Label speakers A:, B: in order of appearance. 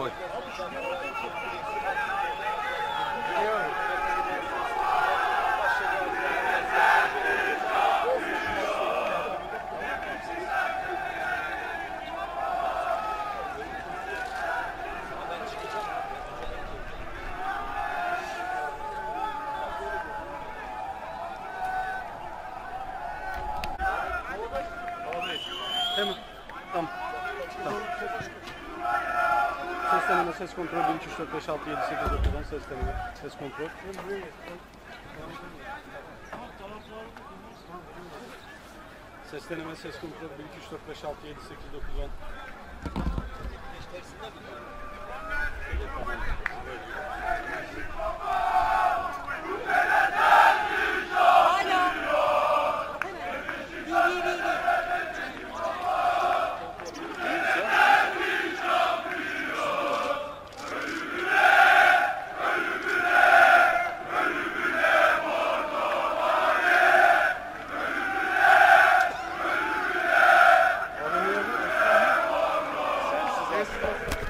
A: Koy. Tamam. Tamam deneme ses kontrol 1 2 3 4 5 6 7 8 9'dan ses deneme ses kontrol. Ses deneme ses kontrol 1 2 3 4 5 6 7 8 9 10. Obrigado.